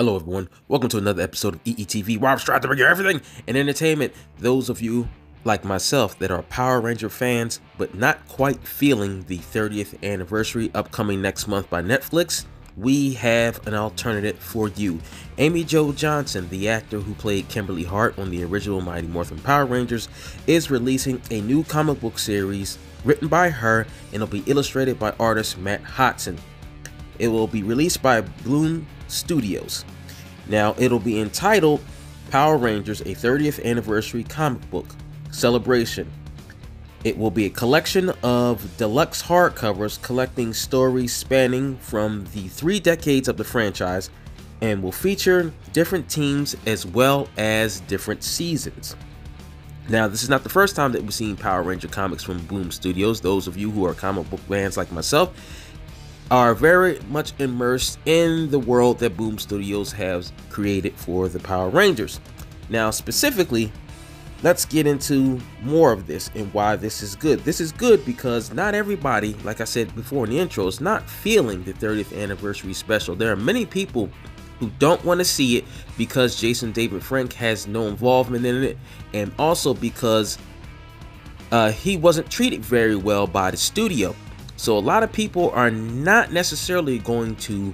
Hello, everyone. Welcome to another episode of EETV, where I'm trying to bring you everything in entertainment. Those of you like myself that are Power Ranger fans, but not quite feeling the 30th anniversary upcoming next month by Netflix, we have an alternative for you. Amy Jo Johnson, the actor who played Kimberly Hart on the original Mighty Morphin Power Rangers, is releasing a new comic book series written by her and it'll be illustrated by artist Matt Hotson. It will be released by Boom Studios. Now, it'll be entitled Power Rangers, a 30th Anniversary Comic Book Celebration. It will be a collection of deluxe hardcovers collecting stories spanning from the three decades of the franchise and will feature different teams as well as different seasons. Now, this is not the first time that we've seen Power Ranger comics from Boom Studios. Those of you who are comic book fans like myself are very much immersed in the world that Boom Studios has created for the Power Rangers. Now, specifically, let's get into more of this and why this is good. This is good because not everybody, like I said before in the intro, is not feeling the 30th anniversary special. There are many people who don't want to see it because Jason David Frank has no involvement in it and also because uh, he wasn't treated very well by the studio. So a lot of people are not necessarily going to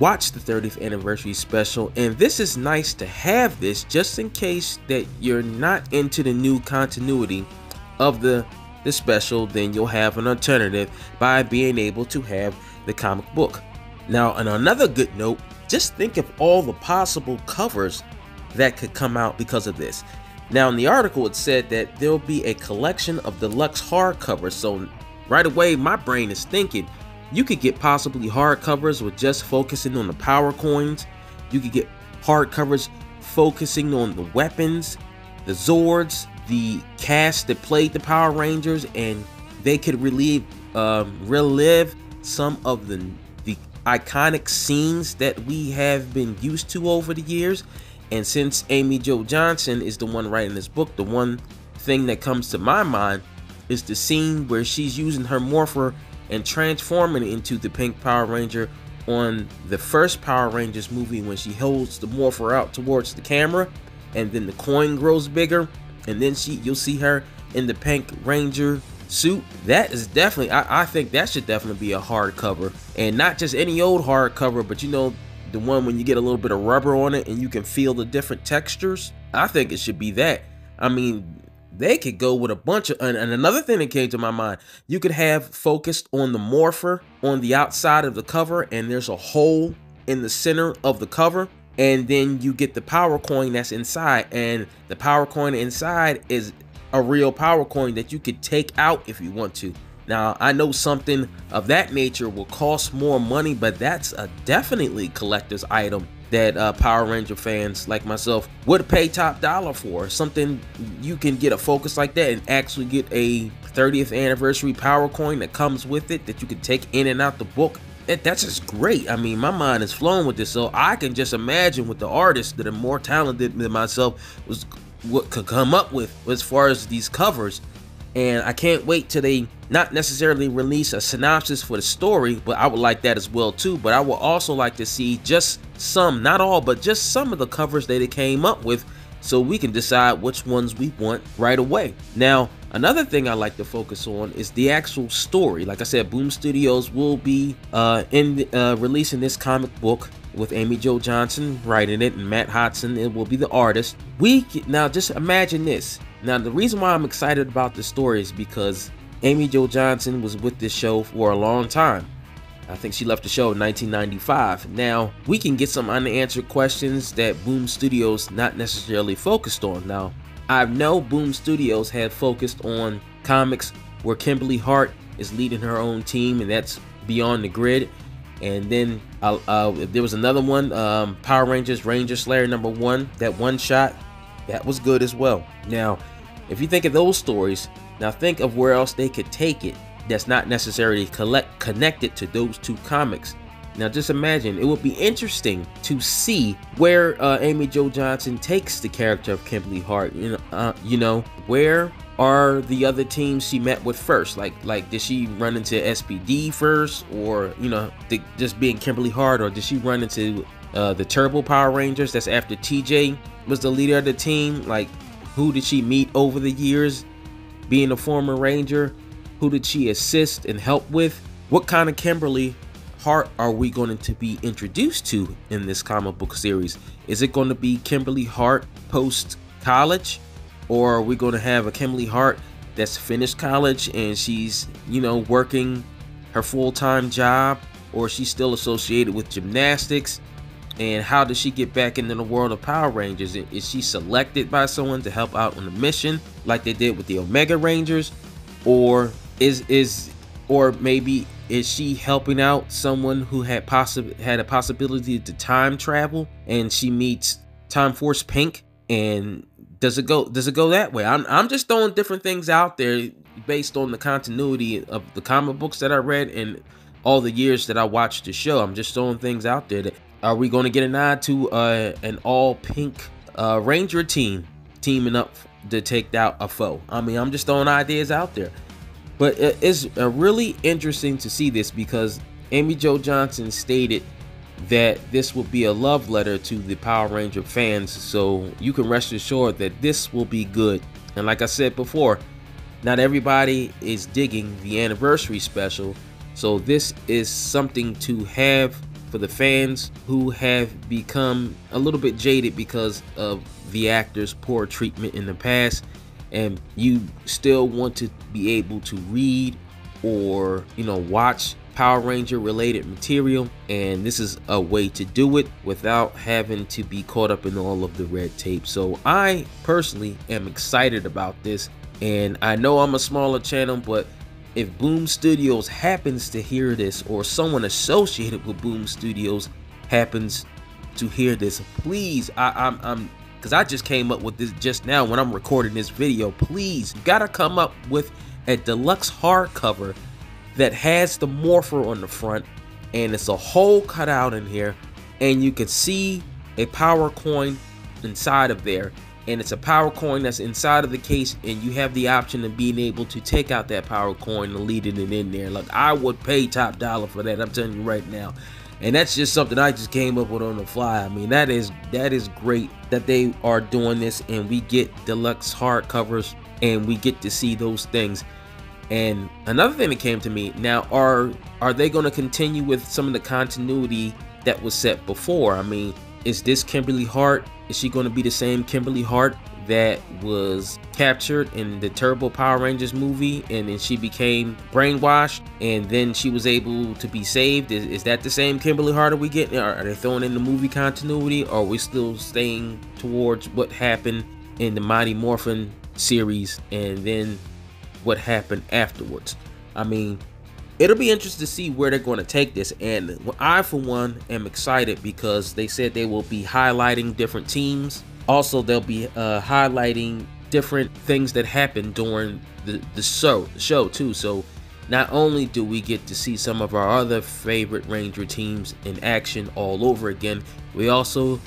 watch the 30th anniversary special. And this is nice to have this just in case that you're not into the new continuity of the the special then you'll have an alternative by being able to have the comic book. Now on another good note just think of all the possible covers that could come out because of this. Now in the article it said that there'll be a collection of deluxe hardcovers. So Right away, my brain is thinking you could get possibly hard covers with just focusing on the power coins. You could get hard covers focusing on the weapons, the Zords, the cast that played the Power Rangers, and they could relive, um, relive some of the the iconic scenes that we have been used to over the years. And since Amy Jo Johnson is the one writing this book, the one thing that comes to my mind is the scene where she's using her morpher and transforming into the pink Power Ranger on the first Power Rangers movie when she holds the morpher out towards the camera and then the coin grows bigger and then she you'll see her in the pink Ranger suit. That is definitely I, I think that should definitely be a hardcover and not just any old hardcover but you know the one when you get a little bit of rubber on it and you can feel the different textures. I think it should be that. I mean, they could go with a bunch of and, and, another thing that came to my mind you could have focused on the morpher on the outside of the cover and there's a hole in the center of the cover and then you get the power coin that's inside and the power coin inside is a real power coin that you could take out if you want to. Now i know something of that nature will cost more money but that's a definitely collector's item that uh, Power Ranger fans like myself would pay top dollar for. Something you can get a focus like that and actually get a 30th anniversary power coin that comes with it that you can take in and out the book. That, that's just great. I mean, my mind is flowing with this, so I can just imagine what the artists that are more talented than myself was what could come up with as far as these covers and I can't wait till they not necessarily release a synopsis for the story, but I would like that as well too. But I would also like to see just some, not all, but just some of the covers that it came up with so we can decide which ones we want right away. Now, another thing I like to focus on is the actual story. Like I said, Boom Studios will be uh, in uh, releasing this comic book with Amy Jo Johnson writing it and Matt Hotson it will be the artist. We now just imagine this. Now the reason why I'm excited about this story is because Amy Jo Johnson was with this show for a long time. I think she left the show in 1995. Now, we can get some unanswered questions that Boom Studios not necessarily focused on. Now, I know Boom Studios had focused on comics where Kimberly Hart is leading her own team, and that's Beyond the Grid. And then uh, uh, there was another one, um, Power Rangers Ranger Slayer number one, that one shot, that was good as well. Now, if you think of those stories, now think of where else they could take it that's not necessarily collect connected to those two comics. Now just imagine, it would be interesting to see where uh, Amy Jo Johnson takes the character of Kimberly Hart. You know, uh, you know, where are the other teams she met with first? Like, like did she run into SPD first, or you know, just being Kimberly Hart, or did she run into uh, the Turbo Power Rangers. That's after TJ was the leader of the team. Like, who did she meet over the years being a former Ranger? Who did she assist and help with? What kind of Kimberly Hart are we going to be introduced to in this comic book series? Is it going to be Kimberly Hart post college? Or are we going to have a Kimberly Hart that's finished college and she's, you know, working her full time job? Or she's still associated with gymnastics? And how does she get back into the world of Power Rangers? Is she selected by someone to help out on the mission like they did with the Omega Rangers? Or is is or maybe is she helping out someone who had possible had a possibility to time travel and she meets Time Force Pink and does it go does it go that way? I'm I'm just throwing different things out there based on the continuity of the comic books that I read and all the years that I watched the show. I'm just throwing things out there that are we going to get a nod to uh, an all pink uh, Ranger team teaming up to take out a foe? I mean, I'm just throwing ideas out there. But it's uh, really interesting to see this because Amy Jo Johnson stated that this will be a love letter to the Power Ranger fans. So you can rest assured that this will be good. And like I said before, not everybody is digging the anniversary special. So this is something to have for the fans who have become a little bit jaded because of the actor's poor treatment in the past and you still want to be able to read or you know watch Power Ranger related material and this is a way to do it without having to be caught up in all of the red tape. So I personally am excited about this and I know I'm a smaller channel but if Boom Studios happens to hear this or someone associated with Boom Studios happens to hear this please I, I'm, I'm because I just came up with this just now when I'm recording this video. Please, you gotta come up with a deluxe hardcover that has the morpher on the front and it's a hole cut out in here and you can see a power coin inside of there and it's a power coin that's inside of the case and you have the option of being able to take out that power coin and leaving it in there like i would pay top dollar for that i'm telling you right now and that's just something I just came up with on the fly. I mean, that is that is great that they are doing this, and we get deluxe hardcovers, and we get to see those things. And another thing that came to me now are are they going to continue with some of the continuity that was set before? I mean, is this Kimberly Hart? Is she going to be the same Kimberly Hart that was captured in the Turbo Power Rangers movie and then she became brainwashed and then she was able to be saved. Is, is that the same Kimberly Hart are we getting? Are, are they throwing in the movie continuity or are we still staying towards what happened in the Mighty Morphin series and then what happened afterwards? I mean, it'll be interesting to see where they're going to take this and i for one am excited because they said they will be highlighting different teams also, they'll be uh, highlighting different things that happen during the, the show, show too. So not only do we get to see some of our other favorite Ranger teams in action all over again, we also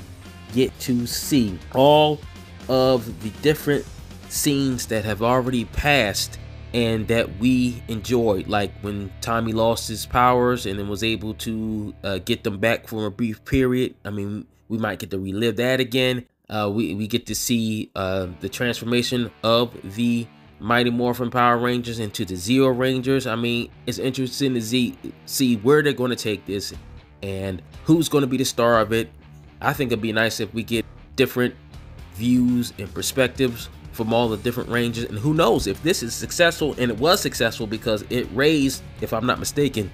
get to see all of the different scenes that have already passed and that we enjoyed like when tommy lost his powers and then was able to uh, get them back for a brief period i mean we might get to relive that again uh, we, we get to see uh, the transformation of the Mighty Morphin Power Rangers into the zero Rangers. I mean, it's interesting to see, see where they're going to take this and who's going to be the star of it. I think it'd be nice if we get different views and perspectives from all the different ranges. And who knows if this is successful, and it was successful because it raised, if I'm not mistaken,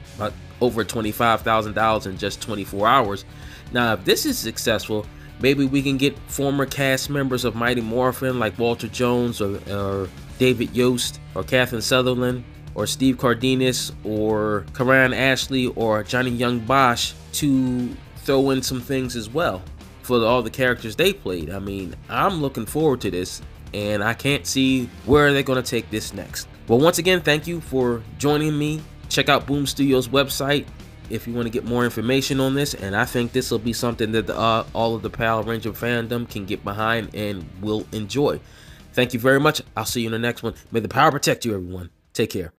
over $25,000 in just 24 hours. Now, if this is successful, Maybe we can get former cast members of Mighty Morphin like Walter Jones or, or David Yost or Catherine Sutherland or Steve Cardenas or Karan Ashley or Johnny Yong Bosch to throw in some things as well for all the characters they played. I mean, I'm looking forward to this and I can't see where they're going to take this next. Well, once again, thank you for joining me. Check out Boom Studios website if you want to get more information on this. And I think this will be something that the, uh, all of the Power Ranger fandom can get behind and will enjoy. Thank you very much. I'll see you in the next one. May the power protect you, everyone. Take care.